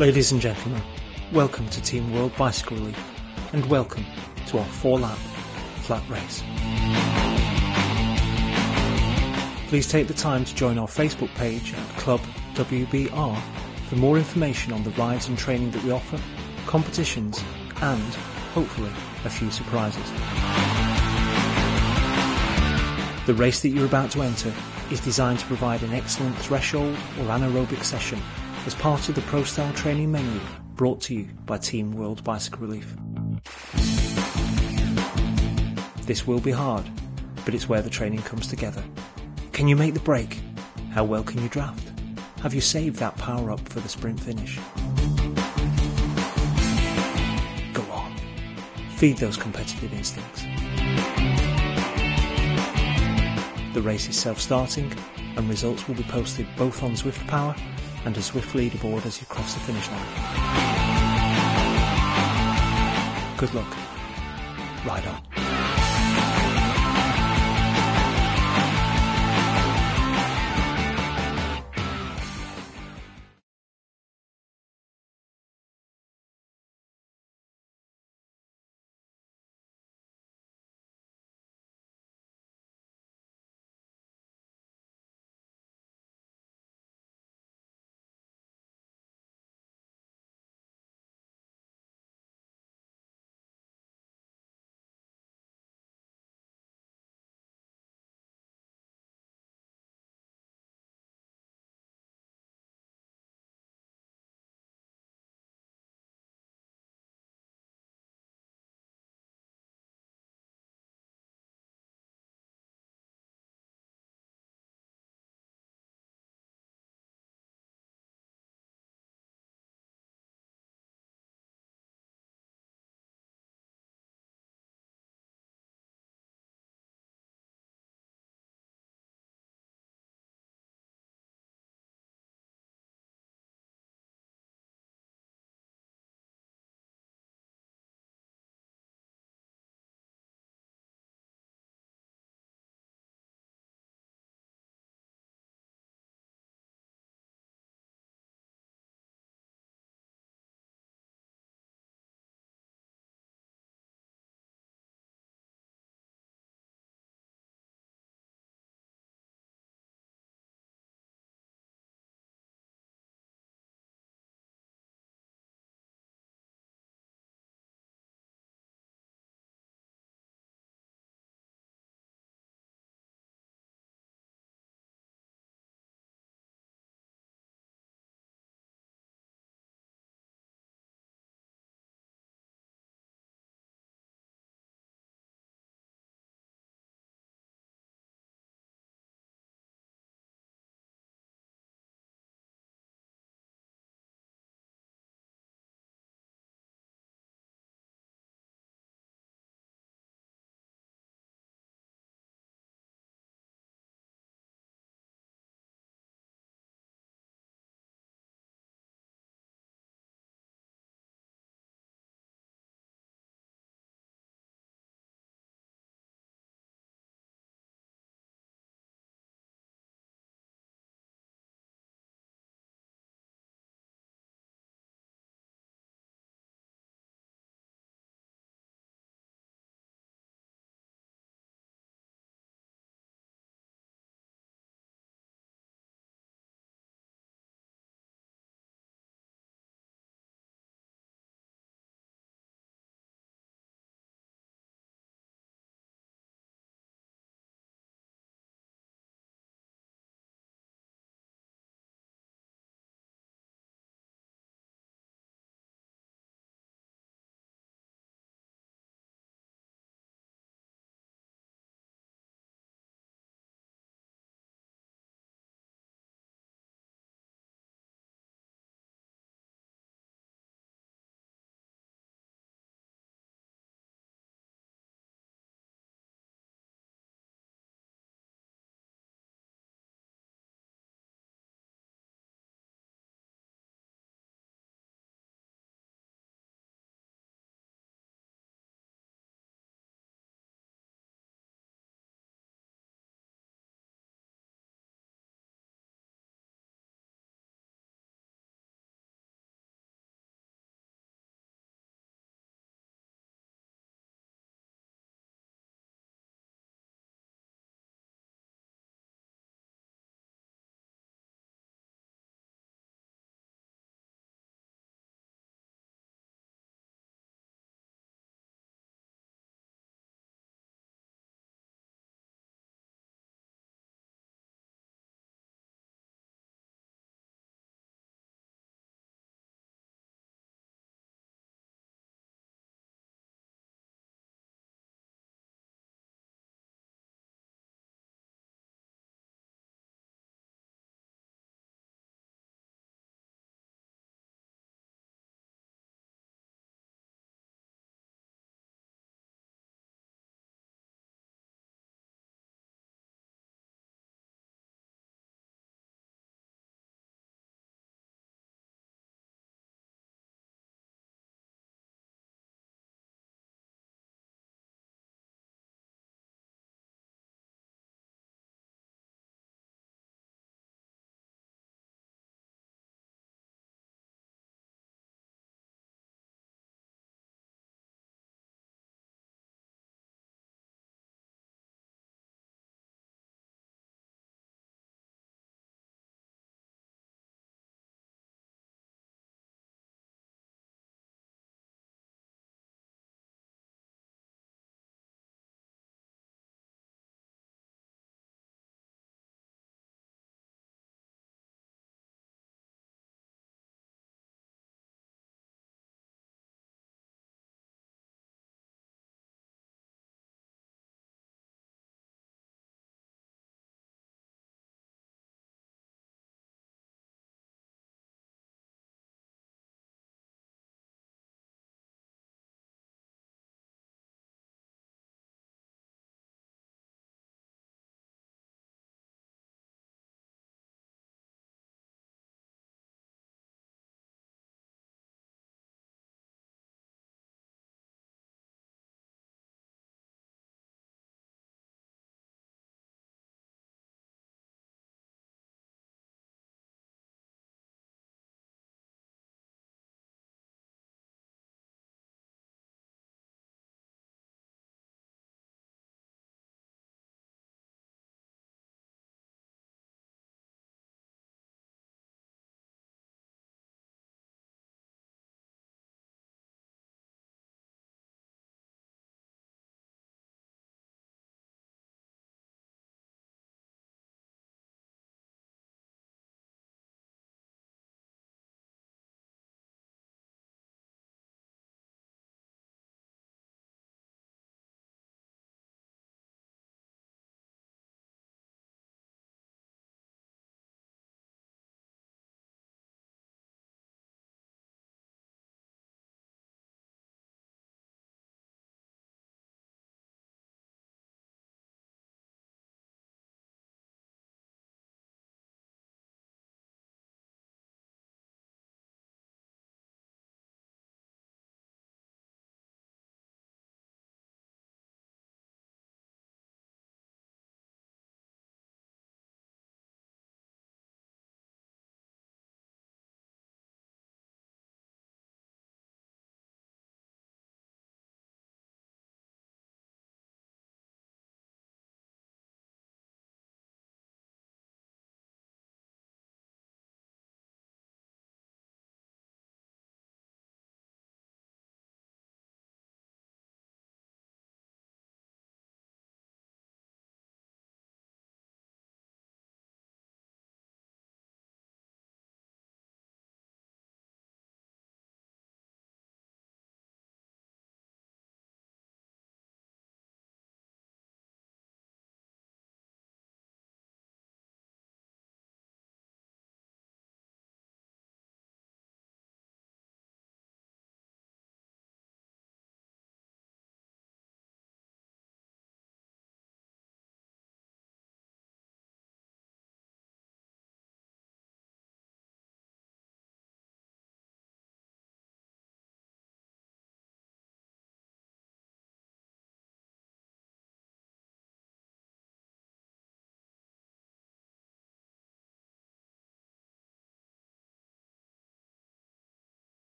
Ladies and gentlemen, welcome to Team World Bicycle Relief and welcome to our four lap flat race. Please take the time to join our Facebook page at Club WBR for more information on the rides and training that we offer, competitions, and hopefully a few surprises. The race that you're about to enter is designed to provide an excellent threshold or anaerobic session as part of the Pro Style training menu brought to you by Team World Bicycle Relief. This will be hard, but it's where the training comes together. Can you make the break? How well can you draft? Have you saved that power up for the sprint finish? Go on. Feed those competitive instincts. The race is self-starting and results will be posted both on Zwift Power and a Zwift leaderboard as you cross the finish line. Good luck. Ride on.